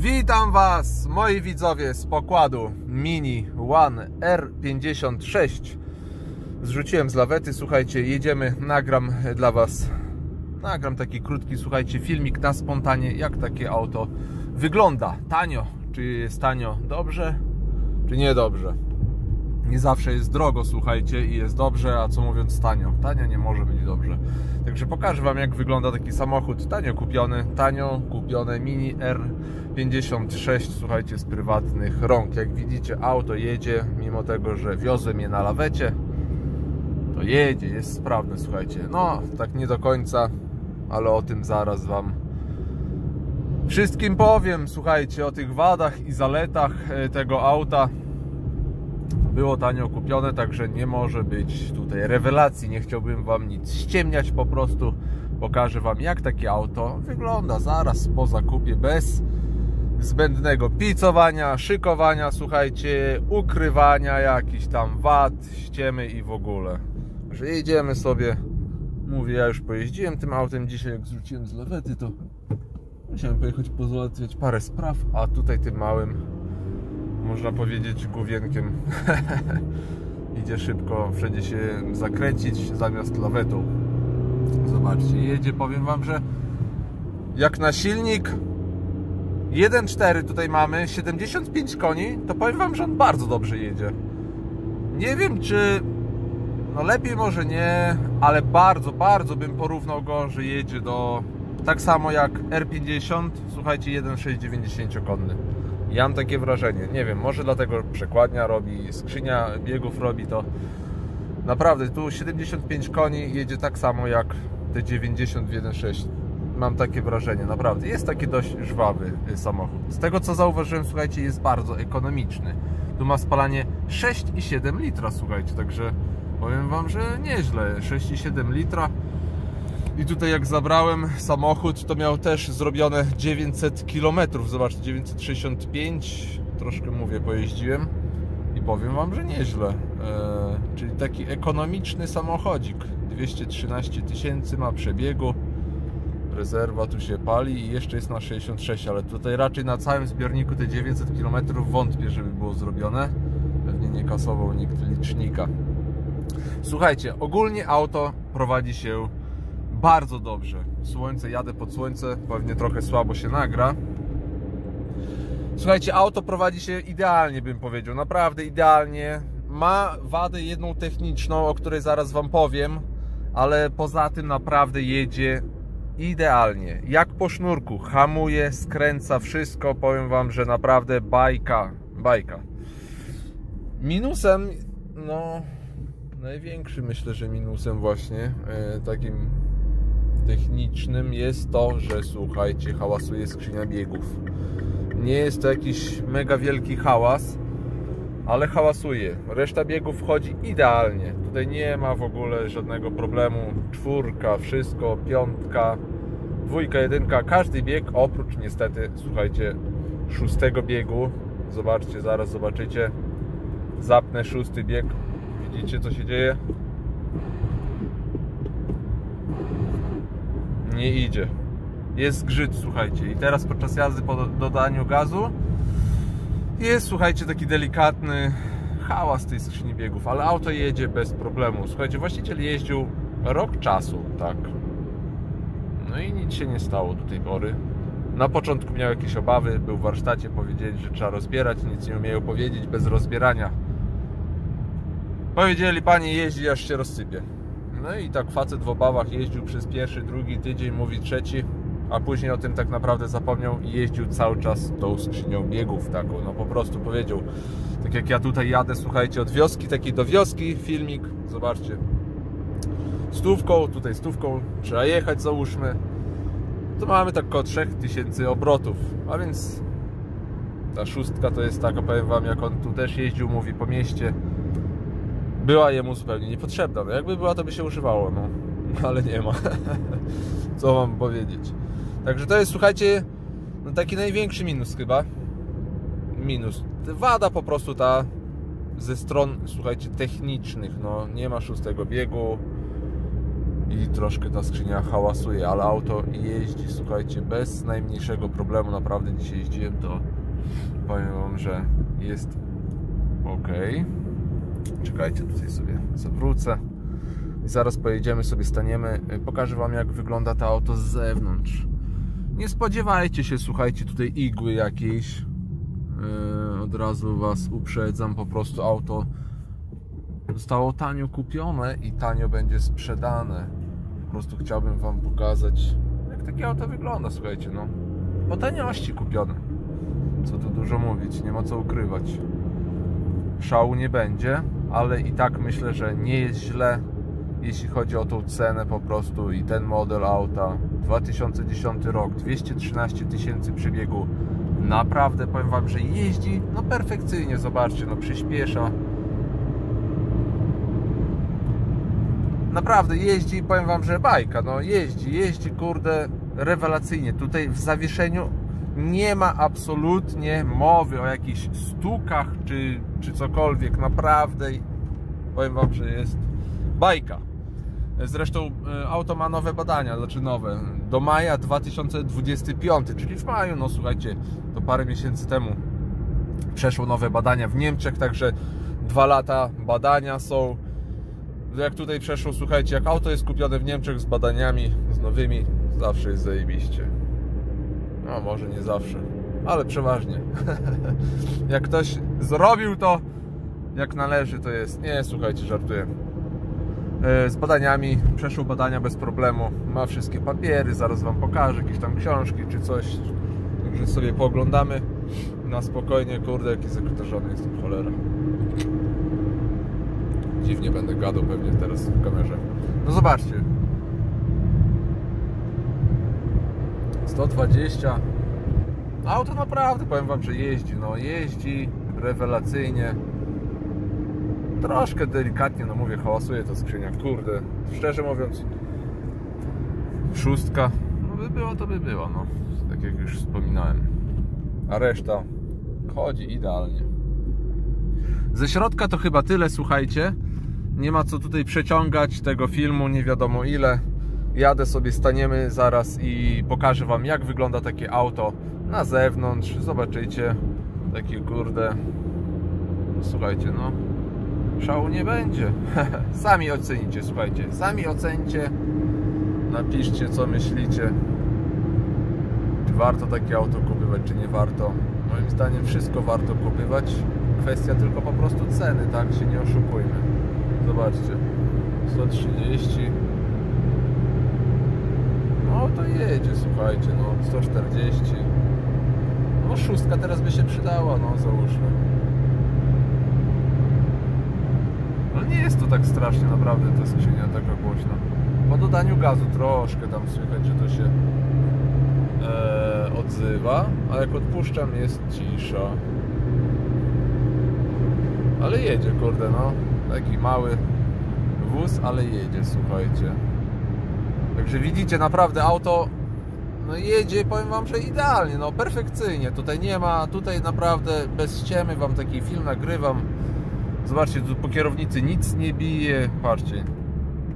Witam Was, moi widzowie z pokładu Mini One R56. Zrzuciłem z lawety, słuchajcie, jedziemy, nagram dla Was, nagram taki krótki, słuchajcie, filmik na spontanie, jak takie auto wygląda. Tanio, czy jest tanio dobrze, czy niedobrze. Nie zawsze jest drogo, słuchajcie, i jest dobrze, a co mówiąc tanio. Tanio nie może być dobrze. Także pokażę Wam, jak wygląda taki samochód tanio kupiony, tanio kupione Mini R56, słuchajcie, z prywatnych rąk. Jak widzicie, auto jedzie, mimo tego, że wiozłem je na lawecie, to jedzie, jest sprawne, słuchajcie. No, tak nie do końca, ale o tym zaraz Wam wszystkim powiem, słuchajcie, o tych wadach i zaletach e, tego auta było tanio kupione, także nie może być tutaj rewelacji. Nie chciałbym Wam nic ściemniać, po prostu pokażę Wam jak takie auto wygląda zaraz po zakupie bez zbędnego picowania, szykowania, słuchajcie, ukrywania jakichś tam wad, ściemy i w ogóle. Że jedziemy sobie, mówię, ja już pojeździłem tym autem dzisiaj, jak zrzuciłem z lawety, to musiałem pojechać pozałatwiać parę spraw, a tutaj tym małym można powiedzieć główienkiem. Idzie szybko, wszędzie się zakręcić zamiast lawetą. Zobaczcie, jedzie, powiem wam, że jak na silnik 1.4 tutaj mamy 75 koni, to powiem wam, że on bardzo dobrze jedzie. Nie wiem czy no lepiej może nie, ale bardzo, bardzo bym porównał go, że jedzie do tak samo jak R50, słuchajcie 1.6 90 konny ja mam takie wrażenie, nie wiem, może dlatego przekładnia robi, skrzynia biegów robi to. Naprawdę, tu 75 koni jedzie tak samo jak te 90 w 1.6. Mam takie wrażenie, naprawdę. Jest taki dość żwawy y, samochód. Z tego co zauważyłem, słuchajcie, jest bardzo ekonomiczny. Tu ma spalanie 6,7 litra, słuchajcie, także powiem Wam, że nieźle. 6,7 litra i tutaj jak zabrałem samochód, to miał też zrobione 900 km. Zobaczcie, 965, troszkę mówię, pojeździłem i powiem Wam, że nieźle. Eee, czyli taki ekonomiczny samochodzik. 213 tysięcy ma przebiegu. Rezerwa tu się pali i jeszcze jest na 66, ale tutaj raczej na całym zbiorniku te 900 km wątpię, żeby było zrobione. Pewnie nie kasował nikt licznika. Słuchajcie, ogólnie auto prowadzi się bardzo dobrze. Słońce, jadę pod słońce, pewnie trochę słabo się nagra. Słuchajcie, auto prowadzi się idealnie, bym powiedział, naprawdę idealnie. Ma wadę jedną techniczną, o której zaraz Wam powiem, ale poza tym naprawdę jedzie idealnie. Jak po sznurku, hamuje, skręca wszystko. Powiem Wam, że naprawdę bajka, bajka. Minusem, no, największy myślę, że minusem właśnie e, takim technicznym jest to, że słuchajcie, hałasuje skrzynia biegów. Nie jest to jakiś mega wielki hałas, ale hałasuje. Reszta biegów wchodzi idealnie. Tutaj nie ma w ogóle żadnego problemu. Czwórka, wszystko, piątka, dwójka, jedynka, każdy bieg oprócz niestety, słuchajcie, szóstego biegu. Zobaczcie, zaraz zobaczycie. Zapnę szósty bieg. Widzicie co się dzieje? Nie idzie. Jest zgrzyt, słuchajcie. I teraz podczas jazdy po dodaniu gazu jest, słuchajcie, taki delikatny hałas tej skrzyni biegów, ale auto jedzie bez problemu. Słuchajcie, właściciel jeździł rok czasu, tak. No i nic się nie stało do tej pory. Na początku miał jakieś obawy, był w warsztacie, powiedzieli, że trzeba rozbierać, nic nie umieją powiedzieć bez rozbierania. Powiedzieli, pani jeździ aż się rozsypie. No i tak facet w obawach jeździł przez pierwszy, drugi tydzień, mówi trzeci, a później o tym tak naprawdę zapomniał i jeździł cały czas tą skrzynią biegów taką, no po prostu powiedział, tak jak ja tutaj jadę, słuchajcie, od wioski takiej do wioski, filmik, zobaczcie, stówką, tutaj stówką, trzeba jechać, załóżmy, to mamy tak około 3000 obrotów, a więc ta szóstka to jest taka, powiem Wam, jak on tu też jeździł, mówi po mieście, była jemu zupełnie niepotrzebna. No jakby była, to by się używało, no. Ale nie ma. Co mam powiedzieć. Także to jest, słuchajcie, no taki największy minus chyba. Minus. Wada po prostu ta ze stron, słuchajcie, technicznych. No, nie ma szóstego biegu. i troszkę ta skrzynia hałasuje, ale auto jeździ, słuchajcie, bez najmniejszego problemu. Naprawdę dzisiaj jeździłem, to powiem Wam, że jest ok. Czekajcie, tutaj sobie zawrócę i zaraz pojedziemy sobie, staniemy. Pokażę Wam, jak wygląda to auto z zewnątrz. Nie spodziewajcie się, słuchajcie, tutaj igły jakiejś. Yy, od razu Was uprzedzam, po prostu auto zostało tanio kupione i tanio będzie sprzedane. Po prostu chciałbym Wam pokazać, jak takie auto wygląda, słuchajcie, no. Po taniości kupione. Co tu dużo mówić, nie ma co ukrywać. Szału nie będzie, ale i tak myślę, że nie jest źle, jeśli chodzi o tą cenę po prostu i ten model auta. 2010 rok, 213 tysięcy przebiegu. Naprawdę powiem Wam, że jeździ no perfekcyjnie, zobaczcie, no przyspiesza naprawdę jeździ, powiem Wam, że bajka, no jeździ, jeździ, kurde, rewelacyjnie. Tutaj w zawieszeniu nie ma absolutnie mowy o jakichś stukach czy, czy cokolwiek, naprawdę powiem Wam, że jest bajka. Zresztą e, auto ma nowe badania, znaczy nowe, do maja 2025, czyli w maju, no słuchajcie, to parę miesięcy temu przeszło nowe badania w Niemczech, także dwa lata badania są jak tutaj przeszło, słuchajcie, jak auto jest kupione w Niemczech z badaniami, z nowymi, zawsze jest zajebiście. No, może nie zawsze, ale przeważnie. jak ktoś zrobił to, jak należy, to jest. Nie, słuchajcie, żartuję. E, z badaniami, przeszło badania bez problemu. Ma wszystkie papiery, zaraz Wam pokażę, jakieś tam książki czy coś. Także sobie pooglądamy na spokojnie. Kurde, jaki zakrutarzony jestem, cholera dziwnie będę gadał pewnie teraz w kamerze. No zobaczcie. 120. Auto naprawdę, powiem Wam, że jeździ. No jeździ rewelacyjnie. Troszkę delikatnie, no mówię, hałasuje ta skrzynia. Kurde, szczerze mówiąc, szóstka, no by było, to by było, no. Tak jak już wspominałem. A reszta chodzi idealnie. Ze środka to chyba tyle, słuchajcie. Nie ma co tutaj przeciągać tego filmu, nie wiadomo ile. Jadę sobie, staniemy zaraz i pokażę Wam jak wygląda takie auto na zewnątrz. Zobaczycie. Takie kurde. Słuchajcie, no. Szału nie będzie. sami ocenicie, słuchajcie. Sami ocencie. Napiszcie co myślicie. Czy warto takie auto kupywać, czy nie warto. Moim zdaniem wszystko warto kupywać. Kwestia tylko po prostu ceny, tak? Się nie oszukujmy. Zobaczcie. 130. No to jedzie, słuchajcie, no 140. No szóstka teraz by się przydała, no załóżmy. Ale nie jest to tak strasznie naprawdę ta skrzynia taka głośna. Po dodaniu gazu troszkę tam słychać, że to się e, odzywa, a jak odpuszczam jest cisza. Ale jedzie, kurde, no. Taki mały wóz, ale jedzie, słuchajcie. Także widzicie, naprawdę auto no jedzie, powiem Wam, że idealnie, no perfekcyjnie. Tutaj nie ma, tutaj naprawdę bez ściemy Wam taki film nagrywam. Zobaczcie, tu po kierownicy nic nie bije. Patrzcie,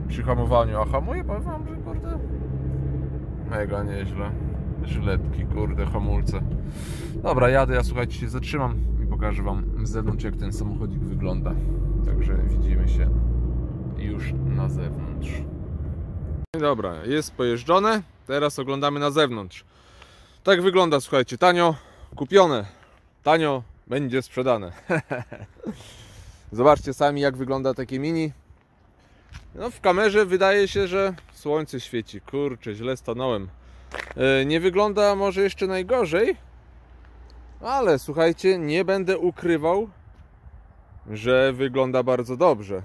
przy hamowaniu, a hamuje, powiem Wam, że kurde, mega nieźle. Żyletki, kurde, hamulce. Dobra, jadę, ja słuchajcie, się zatrzymam i pokażę Wam z zewnątrz, jak ten samochodzik wygląda. Także widzimy się już na zewnątrz. Dobra, jest pojeżdżone. Teraz oglądamy na zewnątrz. Tak wygląda, słuchajcie, tanio kupione. Tanio będzie sprzedane. Zobaczcie sami, jak wygląda takie mini. No, w kamerze wydaje się, że słońce świeci. Kurczę, źle stanąłem. E, nie wygląda może jeszcze najgorzej, ale słuchajcie, nie będę ukrywał, że wygląda bardzo dobrze.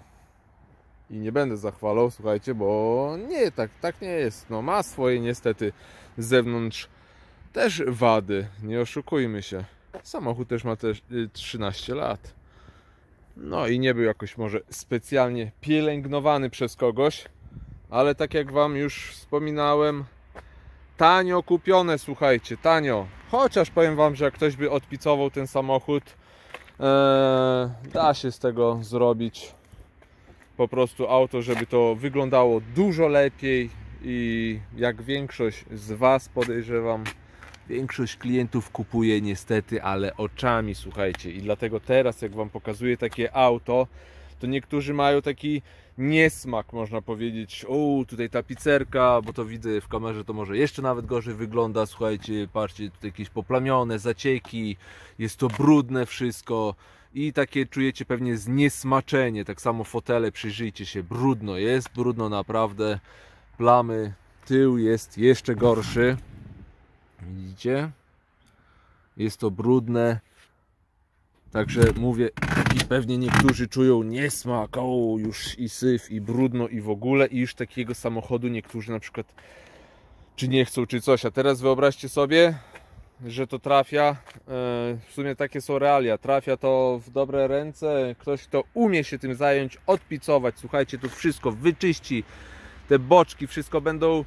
I nie będę zachwalał, słuchajcie, bo nie, tak, tak nie jest. No ma swoje niestety z zewnątrz też wady, nie oszukujmy się. Samochód też ma też 13 y, lat. No i nie był jakoś może specjalnie pielęgnowany przez kogoś, ale tak jak Wam już wspominałem, tanio kupione, słuchajcie, tanio. Chociaż powiem Wam, że jak ktoś by odpicował ten samochód, ee, da się z tego zrobić po prostu auto, żeby to wyglądało dużo lepiej i jak większość z Was podejrzewam, większość klientów kupuje niestety, ale oczami, słuchajcie. I dlatego teraz, jak Wam pokazuję takie auto, to niektórzy mają taki niesmak, można powiedzieć. O, tutaj tapicerka, bo to widzę w kamerze, to może jeszcze nawet gorzej wygląda. Słuchajcie, patrzcie, tutaj jakieś poplamione zacieki, jest to brudne wszystko i takie czujecie pewnie zniesmaczenie. Tak samo fotele, przyjrzyjcie się, brudno jest, brudno naprawdę. Plamy, tył jest jeszcze gorszy. Widzicie? Jest to brudne. Także mówię, i pewnie niektórzy czują niesmak, o, już i syf, i brudno, i w ogóle, i już takiego samochodu niektórzy na przykład czy nie chcą, czy coś. A teraz wyobraźcie sobie, że to trafia, e, w sumie takie są realia, trafia to w dobre ręce, ktoś kto umie się tym zająć, odpicować, słuchajcie, tu wszystko wyczyści, te boczki, wszystko będą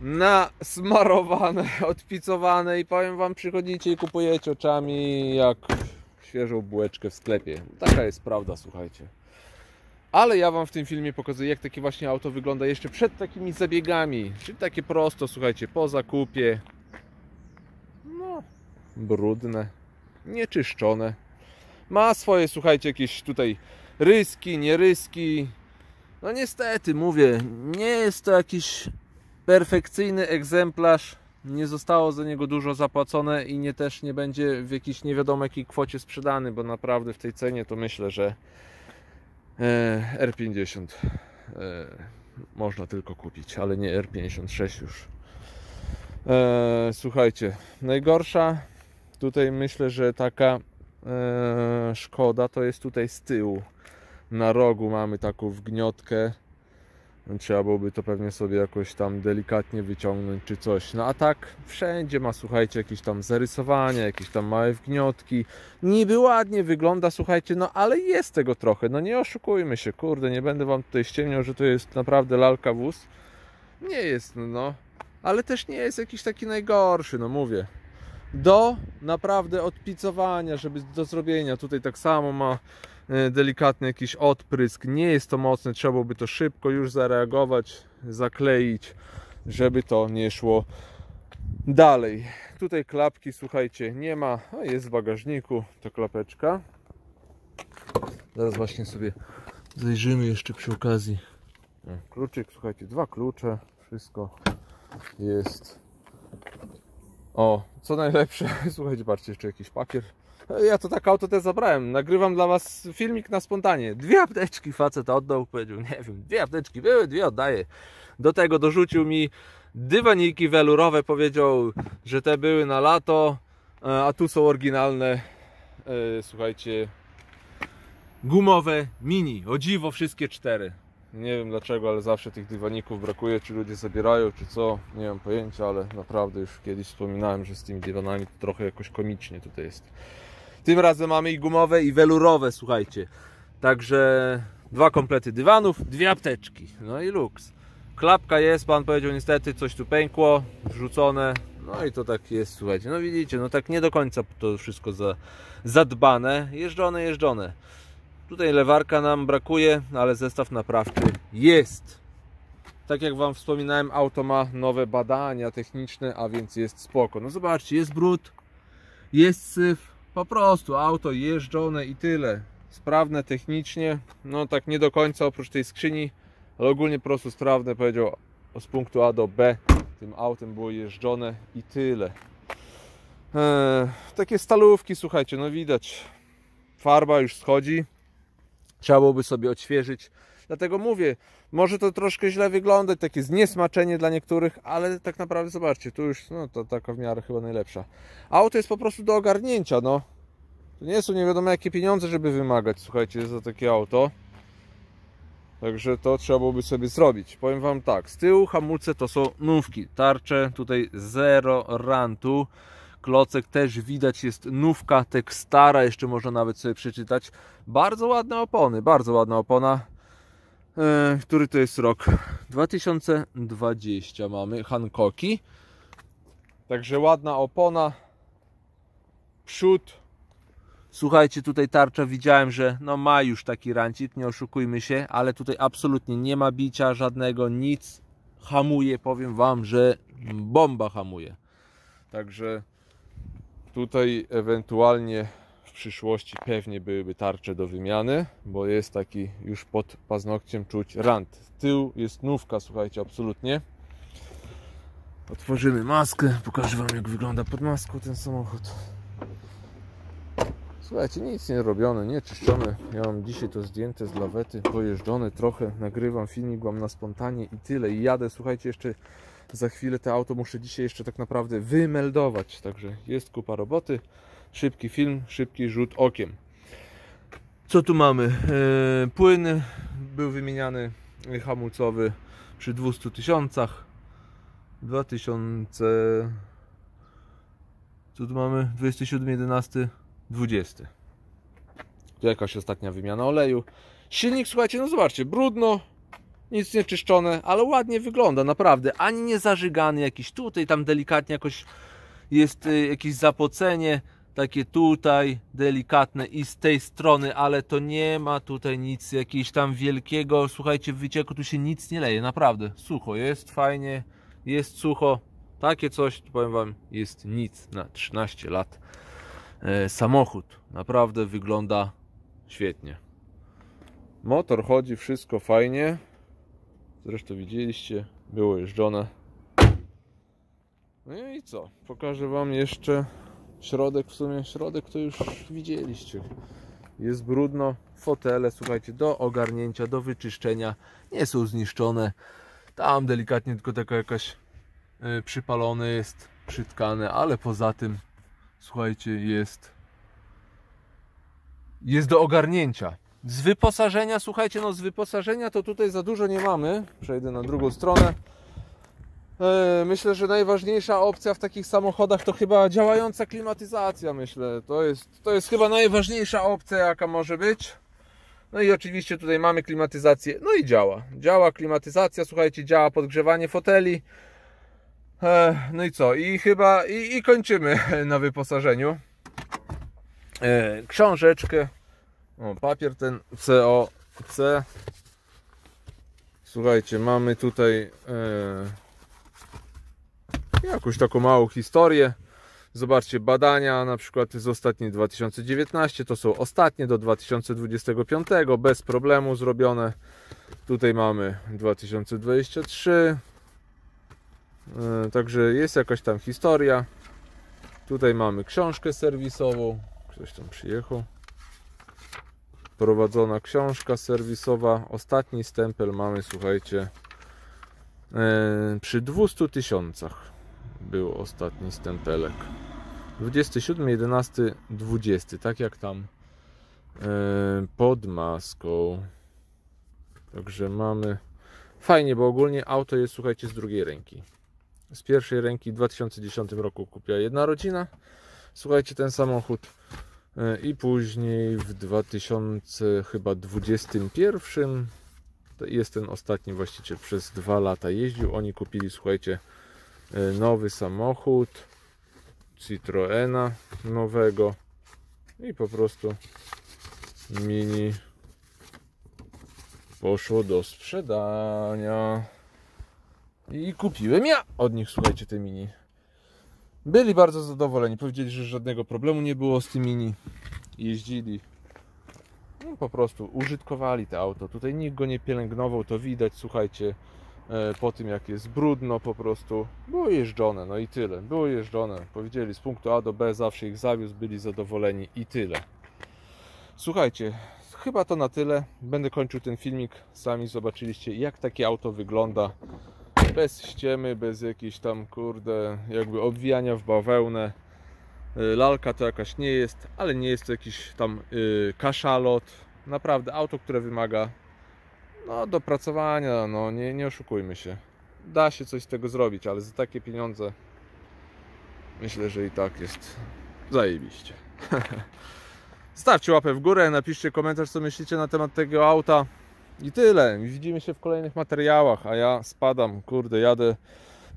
nasmarowane, odpicowane i powiem Wam, przychodzicie i kupujecie oczami jak świeżą bułeczkę w sklepie. Taka jest prawda, słuchajcie. Ale ja Wam w tym filmie pokazuję, jak takie właśnie auto wygląda jeszcze przed takimi zabiegami. Czyli takie prosto, słuchajcie, po zakupie. Brudne, nieczyszczone. Ma swoje, słuchajcie, jakieś tutaj ryski, nieryski. No niestety, mówię, nie jest to jakiś perfekcyjny egzemplarz nie zostało za niego dużo zapłacone i nie też nie będzie w jakiejś nie wiadomo jakiej kwocie sprzedany, bo naprawdę w tej cenie to myślę, że e, R50 e, można tylko kupić, ale nie R56 już. E, słuchajcie, najgorsza tutaj myślę, że taka szkoda to jest tutaj z tyłu. Na rogu mamy taką wgniotkę Trzeba byłoby to pewnie sobie jakoś tam delikatnie wyciągnąć czy coś. No a tak wszędzie ma, słuchajcie, jakieś tam zarysowania, jakieś tam małe wgniotki. Niby ładnie wygląda, słuchajcie, no ale jest tego trochę. No nie oszukujmy się, kurde, nie będę wam tutaj ściemniał, że to jest naprawdę lalka wóz. Nie jest, no. Ale też nie jest jakiś taki najgorszy, no mówię. Do naprawdę odpicowania, żeby do zrobienia. Tutaj tak samo ma E, delikatny jakiś odprysk. Nie jest to mocne, trzeba byłoby to szybko już zareagować, zakleić, żeby to nie szło dalej. Tutaj klapki, słuchajcie, nie ma. A jest w bagażniku ta klapeczka. Zaraz właśnie sobie zajrzymy jeszcze przy okazji. Kluczyk, słuchajcie, dwa klucze, wszystko jest. O, co najlepsze, słuchajcie, patrzcie, jeszcze jakiś papier ja to tak auto też zabrałem. Nagrywam dla was filmik na spontanie. Dwie apteczki facet oddał, powiedział, nie wiem, dwie apteczki były, dwie oddaję. Do tego dorzucił mi dywaniki welurowe, powiedział, że te były na lato, e, a tu są oryginalne, e, słuchajcie, gumowe mini. O dziwo wszystkie cztery. Nie wiem dlaczego, ale zawsze tych dywaników brakuje, czy ludzie zabierają, czy co, nie mam pojęcia, ale naprawdę już kiedyś wspominałem, że z tymi dywanami to trochę jakoś komicznie tutaj jest. Tym razem mamy i gumowe i welurowe, słuchajcie. Także dwa komplety dywanów, dwie apteczki. No i luks. Klapka jest, pan powiedział niestety, coś tu pękło, wrzucone. No i to tak jest, słuchajcie. No widzicie, no tak nie do końca to wszystko za, zadbane. Jeżdżone, jeżdżone. Tutaj lewarka nam brakuje, ale zestaw naprawczy jest. Tak jak Wam wspominałem, auto ma nowe badania techniczne, a więc jest spoko. No zobaczcie, jest brud, jest syf, po prostu auto jeżdżone i tyle. Sprawne technicznie, no tak nie do końca oprócz tej skrzyni, ale ogólnie po prostu sprawne, powiedział z punktu A do B tym autem było jeżdżone i tyle. Eee, takie stalówki, słuchajcie, no widać, farba już schodzi, trzeba byłoby sobie odświeżyć Dlatego mówię, może to troszkę źle wyglądać, takie zniesmaczenie dla niektórych, ale tak naprawdę zobaczcie, tu już no, to taka w miarę chyba najlepsza. Auto jest po prostu do ogarnięcia, no. To nie są nie wiadomo jakie pieniądze, żeby wymagać, słuchajcie, za takie auto. Także to trzeba byłoby sobie zrobić. Powiem Wam tak, z tyłu hamulce to są nówki, tarcze, tutaj zero rantu. Klocek też widać jest nówka, tekstara, jeszcze można nawet sobie przeczytać. Bardzo ładne opony, bardzo ładna opona. E, który to jest rok 2020 mamy Hancocki także ładna opona przód Słuchajcie, tutaj tarcza widziałem, że no ma już taki rancik, nie oszukujmy się, ale tutaj absolutnie nie ma bicia żadnego, nic hamuje, powiem Wam, że bomba hamuje. Także tutaj ewentualnie w przyszłości pewnie byłyby tarcze do wymiany, bo jest taki już pod paznokciem czuć rant. Tył jest nówka, słuchajcie, absolutnie. Otworzymy maskę, pokażę Wam jak wygląda pod maską ten samochód. Słuchajcie, nic nie robione, nie czyszczone. Ja dzisiaj to zdjęte z lawety, pojeżdżone trochę, nagrywam filmik, mam na spontanie i tyle. I jadę, słuchajcie, jeszcze za chwilę to auto muszę dzisiaj jeszcze tak naprawdę wymeldować. Także jest kupa roboty. Szybki film, szybki rzut okiem. Co tu mamy? Eee, płyn był wymieniany hamulcowy przy 200 tysiącach. 2000 co tu mamy? 27, 11 20. Tu jakaś ostatnia wymiana oleju. Silnik, słuchajcie, no zobaczcie, brudno, nic nie czyszczone, ale ładnie wygląda, naprawdę. Ani nie zażygany jakiś tutaj, tam delikatnie jakoś jest y, jakieś zapocenie, takie tutaj delikatne i z tej strony, ale to nie ma tutaj nic jakiegoś tam wielkiego, słuchajcie, w wycieku tu się nic nie leje, naprawdę. Sucho jest, fajnie, jest sucho. Takie coś, powiem Wam, jest nic na 13 lat. E, samochód naprawdę wygląda świetnie. Motor chodzi, wszystko fajnie. Zresztą widzieliście, było jeżdżone. No i co? Pokażę Wam jeszcze środek. W sumie środek to już widzieliście. Jest brudno. Fotele, słuchajcie, do ogarnięcia, do wyczyszczenia. Nie są zniszczone. Tam delikatnie tylko taka jakaś yy, przypalone jest, przytkane, ale poza tym słuchajcie, jest jest do ogarnięcia. Z wyposażenia, słuchajcie, no z wyposażenia to tutaj za dużo nie mamy. Przejdę na drugą stronę. E, myślę, że najważniejsza opcja w takich samochodach to chyba działająca klimatyzacja, myślę. To jest, to jest chyba najważniejsza opcja, jaka może być. No i oczywiście tutaj mamy klimatyzację. No i działa. Działa klimatyzacja, słuchajcie, działa podgrzewanie foteli. E, no i co? I chyba i, i kończymy na wyposażeniu. E, książeczkę. O, papier ten COC. Słuchajcie, mamy tutaj e, jakąś taką małą historię. Zobaczcie, badania na przykład z ostatniej 2019 to są ostatnie do 2025 bez problemu zrobione. Tutaj mamy 2023 E, także jest jakaś tam historia. Tutaj mamy książkę serwisową. Ktoś tam przyjechał. Prowadzona książka serwisowa. Ostatni stempel mamy, słuchajcie, e, przy 200 tysiącach był ostatni stempelek. 27, 11, 20, tak jak tam e, pod maską. Także mamy fajnie, bo ogólnie auto jest, słuchajcie, z drugiej ręki z pierwszej ręki w 2010 roku kupiła jedna rodzina. Słuchajcie, ten samochód i później w 2021 to jest ten ostatni właściciel przez dwa lata jeździł. Oni kupili, słuchajcie, e, nowy samochód Citroena nowego i po prostu mini poszło do sprzedania. I kupiłem ja od nich, słuchajcie, te mini. Byli bardzo zadowoleni. Powiedzieli, że żadnego problemu nie było z tym mini. Jeździli. No, po prostu użytkowali to auto. Tutaj nikt go nie pielęgnował, to widać, słuchajcie, e, po tym jak jest brudno po prostu. Było jeżdżone, no i tyle. Było jeżdżone. Powiedzieli z punktu A do B, zawsze ich zawiózł, byli zadowoleni i tyle. Słuchajcie, chyba to na tyle. Będę kończył ten filmik. Sami zobaczyliście, jak takie auto wygląda bez ściemy, bez jakiejś tam kurde jakby obwijania w bawełnę. Y, lalka to jakaś nie jest, ale nie jest to jakiś tam yy, kaszalot. Naprawdę auto, które wymaga no, dopracowania, no nie, nie oszukujmy się. Da się coś z tego zrobić, ale za takie pieniądze myślę, że i tak jest zajebiście. Stawcie łapę w górę, napiszcie komentarz co myślicie na temat tego auta. I tyle. Widzimy się w kolejnych materiałach, a ja spadam, kurde, jadę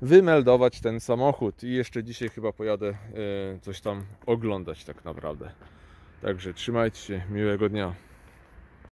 wymeldować ten samochód i jeszcze dzisiaj chyba pojadę e, coś tam oglądać tak naprawdę. Także trzymajcie się, miłego dnia.